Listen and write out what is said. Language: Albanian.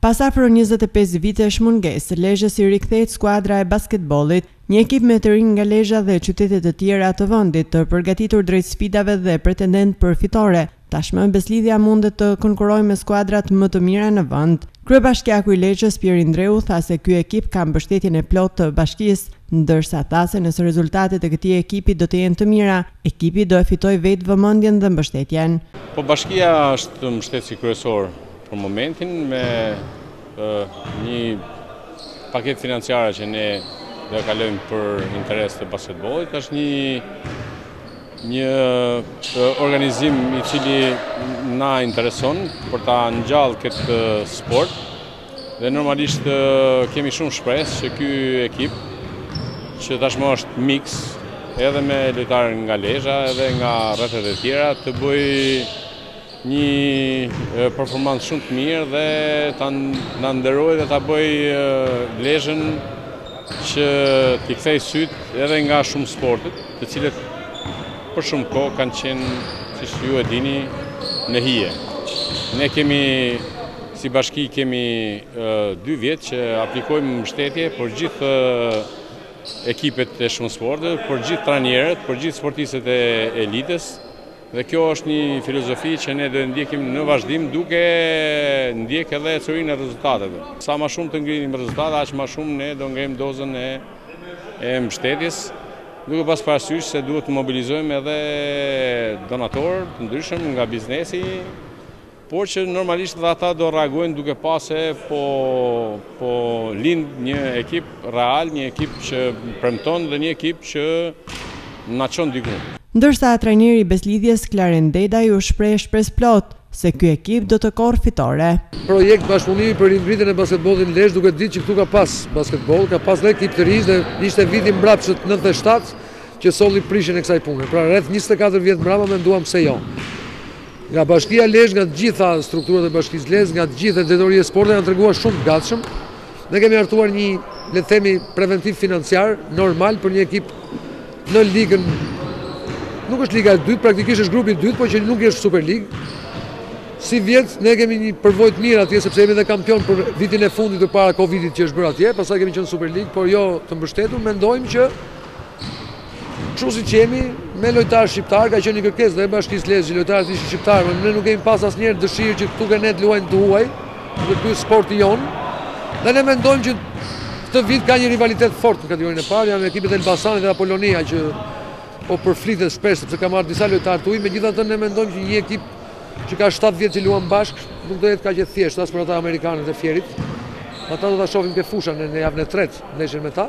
Pas afro njëzet e pesë vitesh mungesë, Lezhës i rikthehet skuadra e basketbollit. Një ekip me të rinj nga Lezha dhe qytete të tjera të vendit, të përgatitur drejt sfidave dhe pretendentë për fitore. Tashmë Beslidhja mundet të konkurrojë me skuadrat më të mira në vend. Kryebashkiaku i Lezhës, Pjerin Ndreu, tha se ky ekip ka mbështetjen e plotë të bashkisë, ndërsa tha se nëse rezultatet e këtij ekipi do të jenë të mira, Ekipi do e fitojë vetë vëmendjen dhe mbështetjen. Po bashkia është mbështetësi kryesor për momentin me një paketë financiare që ne do e kalojmë për interes të basketbollit. Është një një organizim i cili na intereson për ta ngjallë këtë sport. Dhe normalisht kemi shumë shpresë që ky ekip që tashmë është miks edhe me lojtarë nga Lezha edhe nga rrethet e tjera të bëjë një performancë shumë të mirë dhe të na nderojë dhe ta bëjë Lezhën që t'i kthejë sytë edhe nga shumësportet, të cilët për shumë kohë kanë qenë, siç ju e dini, në hije. Ne kemi Si bashki kemi dy vjet që aplikojmë mbështetje për gjithë ekipet e shumësporteve, për gjithë trajnerët, për gjithë sportistët e elitës. Dhe kjo është një filozofi që ne do e ndjekim në vazhdim duke ndjek edhe ecurinë e rezultateve. Sa ma shumë të ngrinim rezultate, aq ma shumë ne do ngrimë dozën e e mbështetjes, duke pas parasysh se duhet të mobilizojmë edhe donatorë të ndryshëm nga biznesi, Por që normalisht dhe ata do reagojnë duke pa se po po lind një ekip real, një ekip që premton dhe një ekip që na çon diku. Ndërsa trajneri i Beslidhjes, Klaren Dedaj u shpreh shpresëplotë se ky ekip do të korrë fitore. Projekt bashkëpunimi për ringritjen e basketbollit në Lezhë duke ditë që këtu ka pas basketboll, ka pas dhe ekip të rinjsh dhe ishte viti i mbrapshtë nëntëdhjetë e shtatë që solli prishjen e kësaj pune. Pra rreth njëzet e katër vjet mbrapa menduam pse jo. Nga Bashkia Lezhë, nga të gjitha strukturat e Bashkisë Lezhë, nga të gjithë drejtoria e sportit janë treguar shumë të gatshëm. Ne kemi hartuar një, le të themi, preventiv financiar normal për një ekip në ligën nuk është liga e dytë, praktikisht është grupi i dytë, por që nuk është Superligë. Sivjet ne kemi një përvojë të mirë atje sepse jemi dhe kampion për vitin e fundit të para Covidit që është bërë atje, pastaj kemi qenë Superligë, por jo të mbështetur, mendojmë që Kështu siç jemi, me lojtarë shqiptarë, ka qenë një kërkesë dhe e bashkisë Lezhë që lojtarët të jenë shqiptarë, por ne nuk kemi pas asnjëherë dëshirë që këtu ne të luajnë të huaj, sepse ky është sporti jonë. Dhe ne mendojmë që këtë vit ka një rivalitet fort në kategorinë e parë, janë ekipet e Elbasanit dhe Apolonia që po përflitet shpesh sepse ka marrë disa lojtarë të huaj, megjithatë ne mendojmë që një ekip që ka 7 vjet që luan bashkë, nuk do jetë kaq e thjeshtë as për ata amerikanët e Fierit. Ata do ta shohim ke fusha në javën e tretë ndeshjen me ta.